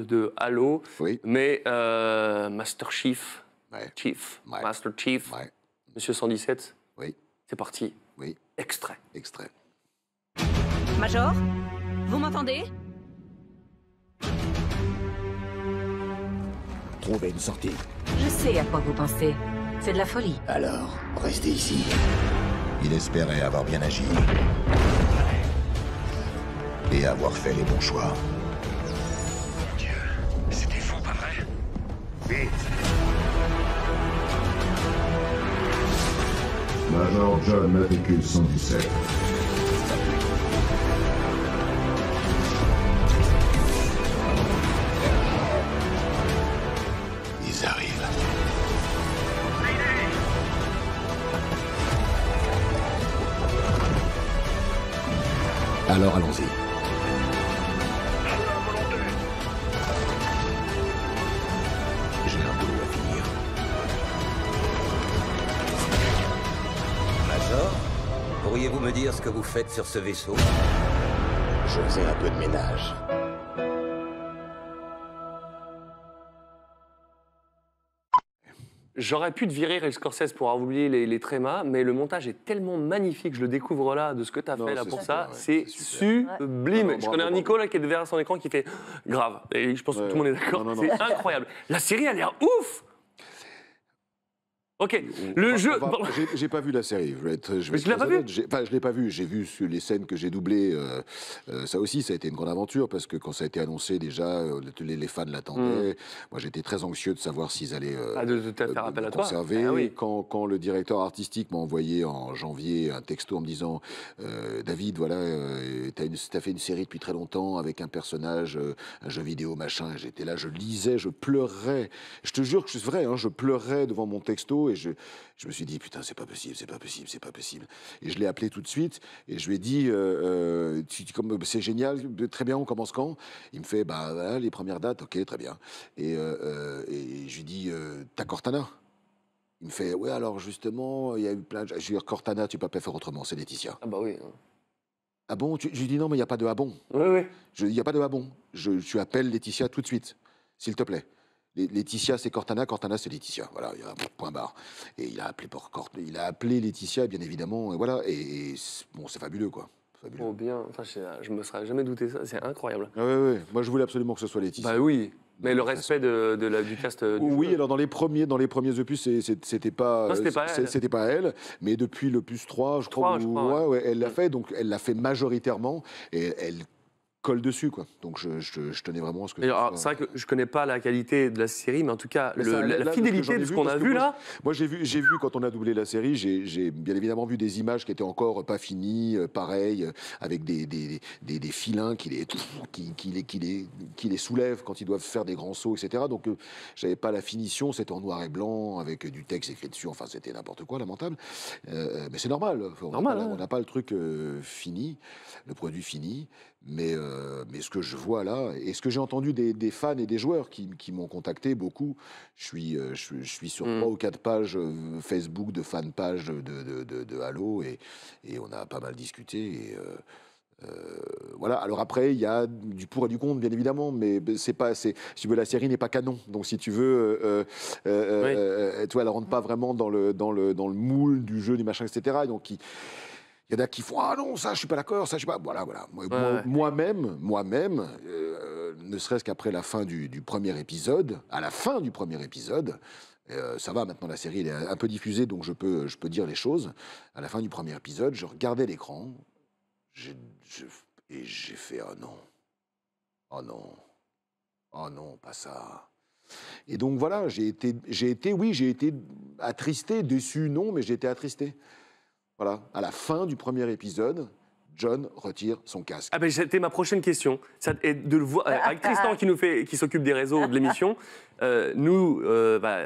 de Halo, Oui. mais euh, Master Chief, Ouais. Chief, Ouais. Master Chief, Ouais. Monsieur 117, Oui. c'est parti. Oui. Extrait. Extrait. Major Vous m'entendez? Trouvez une sortie. Je sais à quoi vous pensez. C'est de la folie. Alors, restez ici. Il espérait avoir bien agi. Et avoir fait les bons choix. Vite Major John Matricule 117. Ils arrivent. Alors allons-y. Pourriez-vous me dire ce que vous faites sur ce vaisseau Je faisais un peu de ménage. J'aurais pu te virer, Ray Scorsese, pour avoir oublié les, les trémas, mais le montage est tellement magnifique, je le découvre là, de ce que tu as Non, fait là pour super, ça. ouais, c'est sublime. Ah non, je connais un Nico là, qui est derrière son écran qui fait grave. Et je pense que Ouais. tout le monde est d'accord. C'est incroyable. La série a l'air ouf Ok, le va- jeu. va- j'ai- pas vu la série. Je vais être, je vais tu l'as pas vu Enfin, je l'ai pas vu. J'ai vu sur les scènes que j'ai doublées. euh, euh, ça aussi, ça a été une grande aventure parce que quand ça a été annoncé déjà, euh, les, les fans l'attendaient. Moi, j'étais très anxieux de savoir s'ils allaient. euh, Hmm. Ah, de, de me conserver. Ah oui. quand, quand le directeur artistique m'a envoyé en janvier un texto en me disant David, voilà, t'as t'as fait une série depuis très longtemps avec un personnage, un jeu vidéo, machin. J'étais là, je lisais, je pleurais. Je te jure que c'est vrai, hein, je pleurais devant mon texto et je, je me suis dit putain, c'est pas possible, c'est pas possible, c'est pas possible. Et je l'ai appelé tout de suite et je lui ai dit euh, euh, comme c'est génial, très bien, on commence quand? Il me fait bah voilà, les premières dates, ok, très bien. Et, euh, euh, et je lui dis t'as Cortana? Il me fait, ouais, alors justement, il y a eu plein de... Je lui dis, Cortana, tu peux pas faire autrement, c'est Laetitia. Ah bah oui. Ah bon? Tu- Je lui dis, non, mais il n'y a pas de ah bon. Oui, oui. Il n'y a pas de ah bon. Je, tu appelles Laetitia tout de suite, s'il te plaît. Laetitia, c'est Cortana, Cortana, c'est Laetitia. Voilà, il y a un point barre. Et il a appelé, pour Cort- il a appelé Laetitia, bien évidemment, et voilà. Et, bon, c'est fabuleux, quoi. Fabuleux. Oh bien. Enfin, je, je me serais jamais douté ça. C'est incroyable. Ah ouais, ouais. Moi, je voulais absolument que ce soit Laetitia. Bah oui. Mais le respect de, de la, du cast. euh, du Oui, jeu. alors dans les premiers, dans les premiers opus, c'était pas, Non, c'était pas pas elle, mais depuis l'opus 3, je crois, je crois, ouais, ouais, elle l'a fait, donc elle l'a fait majoritairement et elle colle dessus, quoi. Donc je, je- je tenais vraiment à ce que. Soit- C'est vrai que je connais pas la qualité de la série, mais en tout cas, le- ça, la, là, fidélité de ce qu'on a vu moi, là. Moi, j'ai vu, j'ai vu quand on a doublé la série, j'ai bien évidemment vu des images qui étaient encore pas finies, euh, pareil, euh, avec des, des, des, des filins qui les, qui, qui, les, qui, les, qui les soulèvent quand ils doivent faire des grands sauts, etc. Donc, euh, j'avais pas la finition, c'était en noir et blanc, avec du texte écrit dessus, enfin, c'était n'importe quoi, lamentable. Euh, mais c'est normal, on n'a Normal, pas, hein. on n'a pas le truc euh, fini, le produit fini. Mais, euh, mais ce que je vois là, et ce que j'ai entendu des, des fans et des joueurs qui, qui m'ont contacté beaucoup, je suis, euh, je, suis- je suis sur Mm. trois ou quatre pages euh, Facebook de fan pages de, de, de, de Halo et, et on a pas mal discuté. Et, euh, euh, voilà. Alors après, il y a du pour et du contre, bien évidemment, mais c'est pas, si tu veux, la série n'est pas canon. Donc si tu veux, euh, euh, Oui. tu vois, elle rentre pas vraiment dans le, dans le, dans le moule du jeu, du machin, etc. Donc il y en a qui font ah non ça je suis pas d'accord ça je suis pas voilà voilà. Moi-même moi-même euh, ne serait-ce qu'après la fin du, du premier épisode à la fin du premier épisode euh, ça va maintenant la série elle est un peu diffusée donc je peux je peux dire les choses. À la fin du premier épisode je regardais l'écran je- et j'ai fait oh non. Oh non. Oh non pas ça. Et donc voilà j'ai été j'ai été oui j'ai été attristé déçu non mais j'ai été attristé voilà, à la fin du premier épisode, John retire son casque. Ah ben c'était ma prochaine question. Ça, et de le voir euh, avec Tristan qui nous fait, qui s'occupe des réseaux de l'émission. euh, nous, euh, bah,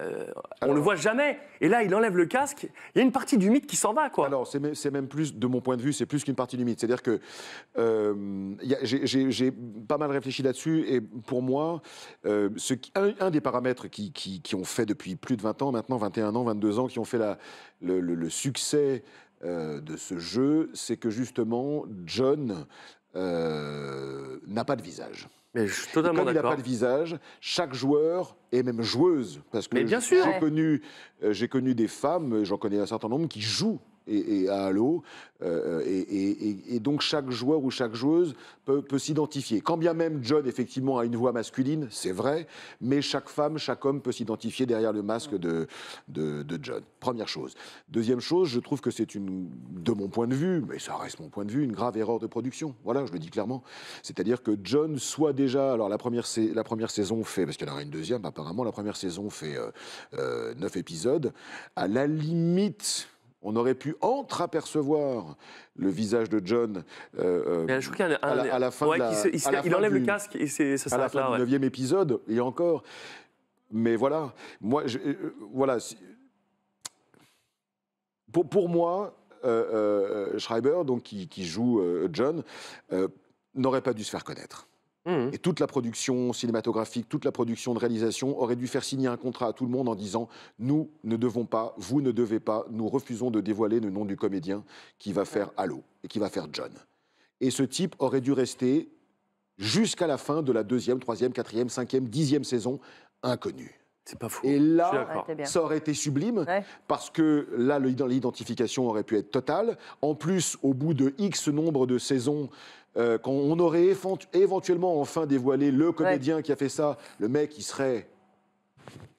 on Alors- le voit jamais. Et là, il enlève le casque. Il y a une partie du mythe qui s'en va, quoi. Alors, c'est même, plus, de mon point de vue, c'est plus qu'une partie du mythe. C'est-à-dire que euh, j'ai- pas mal réfléchi là-dessus, et pour moi, euh, ce qui- un, un des paramètres qui, qui- qui ont fait depuis plus de 20 ans, maintenant 21 ans, 22 ans, qui ont fait la- le, le- le succès euh, de ce jeu, c'est que justement, John euh, n'a pas de visage. Mais je suis totalement comme il n'a pas de visage, chaque joueur et même joueuse, parce que Mais bien sûr. j'ai connu, euh, j'ai connu des femmes, j'en connais un certain nombre qui jouent et, à Halo, euh, et, donc chaque joueur ou chaque joueuse peut, s'identifier. Quand bien même John effectivement a une voix masculine, c'est vrai, mais chaque femme, chaque homme peut s'identifier derrière le masque de, de, John. Première chose. Deuxième chose, je trouve que c'est une, de mon point de vue, mais ça reste mon point de vue, une grave erreur de production. Voilà, je le dis clairement. C'est-à-dire que John soit déjà, alors la première, la première saison fait, parce qu'il y en aura une deuxième apparemment, la première saison fait euh, euh, neuf épisodes. À la limite, on aurait pu entreapercevoir le visage de John euh, euh, Mais je à la- à la fin ouais, de la- il, se- à la il fin enlève du- le casque et c'est- ça à la fin là. du ouais. neuvième épisode, et encore. Mais voilà, moi, je- euh, voilà. Pour, pour moi, euh, Schreiber, donc qui, qui joue John, n'aurait pas dû se faire connaître. Mhm. Et toute la production cinématographique, toute la production de réalisation aurait dû faire signer un contrat à tout le monde en disant nous ne devons pas, vous ne devez pas, nous refusons de dévoiler le nom du comédien qui va faire Halo et qui va faire John. Et ce type aurait dû rester jusqu'à la fin de la deuxième, troisième, quatrième, cinquième, dixième saison inconnu. C'est pas faux. Et là, ça aurait été sublime Ouais. parce que là, l'identification aurait pu être totale. En plus, au bout de X nombre de saisons, euh, quand on aurait éventu- éventuellement enfin dévoilé le comédien qui a fait ça, le mec, il serait.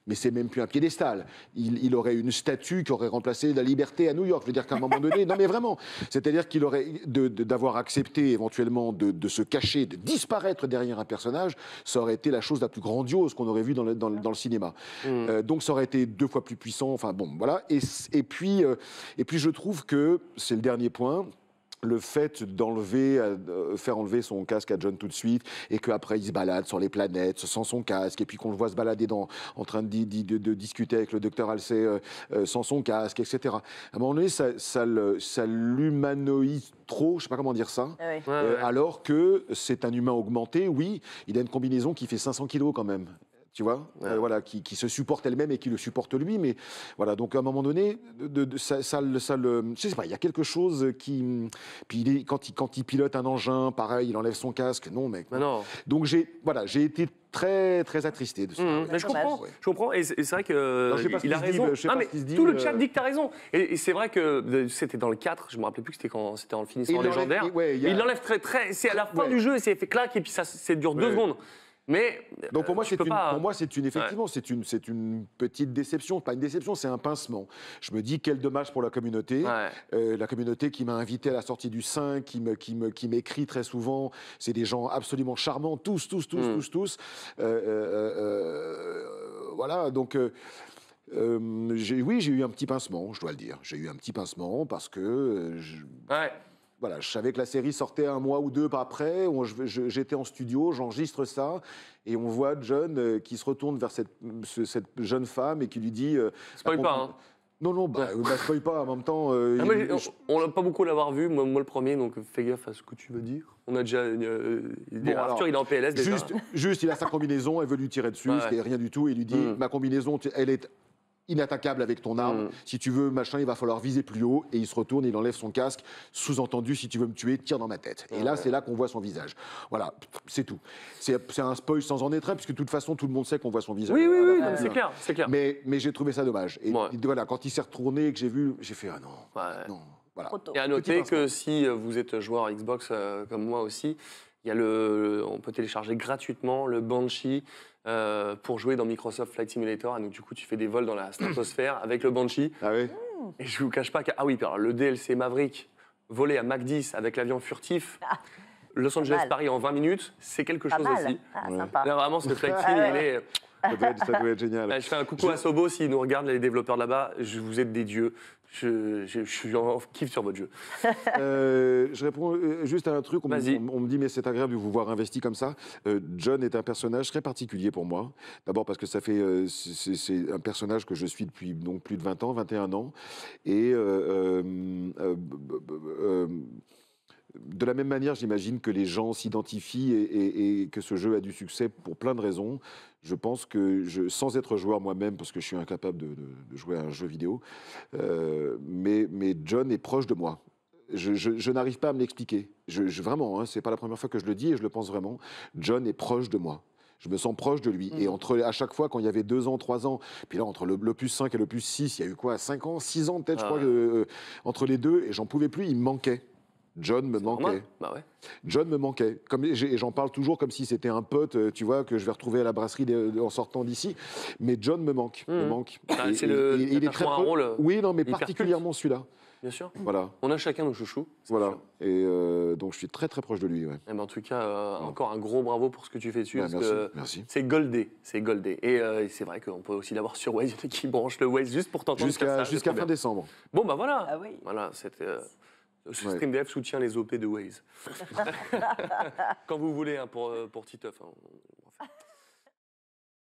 Mais c'est même plus un piédestal. Il, il aurait une statue qui aurait remplacé la liberté à New York. Je veux dire qu'à un moment donné, non mais vraiment, c'est-à-dire qu'il aurait d'avoir accepté éventuellement de, de se cacher, de disparaître derrière un personnage, ça aurait été la chose la plus grandiose qu'on aurait vue dans le, dans le- dans le cinéma. Mhm. Euh, donc ça aurait été deux fois plus puissant. Enfin bon, voilà. Et puis, euh, et puis je trouve que c'est le dernier point. Le fait d'enlever, euh, faire enlever son casque à John tout de suite, et qu'après il se balade sur les planètes sans son casque, et puis qu'on le voit se balader dans, en train de, de- de discuter avec le docteur Halsey euh, euh, sans son casque, etc. À un moment donné, ça, ça l'humanoïse trop, je sais pas comment dire ça. Ah oui. Ouais, Euh, ouais. alors que c'est un humain augmenté, oui, il a une combinaison qui fait 500 kilos quand même. Tu vois, Ouais. Euh, voilà, qui, qui se supporte elle-même et qui le supporte lui, mais voilà. Donc à un moment donné, de, de- ça, ça, le- ça le, je sais pas, il y a quelque chose qui, puis il est, quand il quand il pilote un engin, pareil, il enlève son casque, non mec. Mais non. Donc j'ai, voilà, j'ai été très très attristé de ça. Mhm. Mais je comprends, Ouais. je comprends, et c'est vrai que Non, je sais pas ce il a dit, raison. Ah, mais dit, tout le euh, chat dit que t'as raison. Et, et c'est vrai que euh, c'était dans le 4, je me rappelais plus que c'était quand c'était en Et finissant il l'enlève- légendaire. ouais, il y a- Il l'enlève très très. C'est à la fin Ouais. du jeu et c'est fait clac et puis ça c'est dure deux secondes. Mais Donc pour moi, euh, tu c'est peux une, pas- pour moi, c'est une, effectivement, c'est une, c'est une petite déception. Pas une déception, c'est un pincement. Je me dis quel dommage pour la communauté. Ouais. Euh, la communauté qui m'a invité à la sortie du 5, qui me, qui me, qui m'écrit très souvent. C'est des gens absolument charmants, tous, tous, tous, Mm. tous, tous. Euh, voilà, donc. oui, j'ai eu un petit pincement, je dois le dire. J'ai eu un petit pincement parce que je, Ouais. Voilà, je savais que la série sortait un mois ou deux après. J'étais en studio, j'enregistre ça, et on voit John euh, qui se retourne vers cette, ce- cette jeune femme et qui lui dit. euh, Spoil la pas, hein. Non, non, bah, bah, spoil pas. En même temps, euh, Ah, il- je- on- n'a pas beaucoup l'avoir vu, moi, moi le premier, donc fais gaffe à ce que tu veux dire. On a déjà. euh, Bon, Arthur, alors, il est en PLS déjà. juste, juste, il a sa combinaison, elle veut lui tirer dessus, Ouais. c'était rien du tout, et il lui dit Mm. Ma combinaison, elle est inattaquable avec ton arme. Mm. Si tu veux, machin, il va falloir viser plus haut. Et il se retourne, il enlève son casque. Sous-entendu, si tu veux me tuer, tire dans ma tête. Et là, c'est là qu'on voit son visage. Voilà, c'est tout. C'est un spoil sans en être un, puisque de toute façon, tout le monde sait qu'on voit son visage. Oui, oui, oui, c'est clair, c'est clair. Mais, mais j'ai trouvé ça dommage. Et, Ouais. voilà, quand il s'est retourné et que j'ai vu, j'ai fait Ah non, Ouais. non. Voilà. Et à noter que si euh, vous êtes joueur Xbox euh, comme moi aussi, il y a le, on peut télécharger gratuitement le Banshee euh, pour jouer dans Microsoft Flight Simulator. Et donc du coup, tu fais des vols dans la stratosphère avec le Banshee. Ah oui Et je vous cache pas que ah oui, alors le DLC Maverick volé à Mac 10 avec l'avion furtif, Los Angeles mal. Paris en 20 minutes, c'est quelque Pas chose mal. aussi. Ah, Ouais. sympa. Là vraiment, ce flight sim, Ah ouais. il est. ça doit, être, ça doit être génial. Là, je fais un coucou à Sobo s'ils nous regardent les développeurs de là-bas. Je vous êtes des dieux. Je, je, je suis en kiff sur votre jeu. Euh, je réponds euh, juste à un truc. On, me- Vas-y. on- on me dit, mais c'est agréable de vous voir investi comme ça. Euh, John est un personnage très particulier pour moi. D'abord parce que ça fait, euh, c'est c'est un personnage que je suis depuis donc plus de 20 ans, 21 ans. Et de la même manière, j'imagine que les gens s'identifient et, et- et que ce jeu a du succès pour plein de raisons. Je pense que, je, sans être joueur moi-même, parce que je suis incapable de, de- de jouer à un jeu vidéo, euh, mais, mais John est proche de moi. Je, je- je n'arrive pas à me l'expliquer. Vraiment, hein, c'est pas la première fois que je le dis et je le pense vraiment. John est proche de moi. Je me sens proche de lui. Et entre, à chaque fois, quand il y avait deux ans, trois ans, puis là, entre l'opus 5 et l'opus 6, il y a eu quoi Cinq ans, six ans peut-être, je Ah crois, euh, entre les deux, et j'en pouvais plus, il me manquait. John me manquait. Bah ouais. John me manquait. Comme, et j'en parle toujours comme si c'était un pote, euh, tu vois, que je vais retrouver à la brasserie de- de- en sortant d'ici. Mais John me manque. Me Mhm. manque. Ah, Et- c'est et- le- et il est très un pro- rôle, euh, Oui, non, mais particulièrement celui-là. Bien sûr. Voilà. On a chacun nos chouchous. Voilà. Et euh, donc je suis très très proche de lui. Ouais. Eh ben, en tout cas, euh, encore un gros bravo pour ce que tu fais dessus. Ouais, parce merci. que merci. C'est goldé, c'est goldé. Et euh, c'est vrai qu'on peut aussi l'avoir sur Waze. Il y en a qui branchent le Waze juste pour t'entendre. Jusqu'à jusqu'à fin bien. décembre. Bon, bah voilà. Ah oui. Voilà, c'était. Euh, ce Ouais. StreamDF soutient les OP de Waze. Quand vous voulez, hein, pour, euh, pour Titeuf. hein.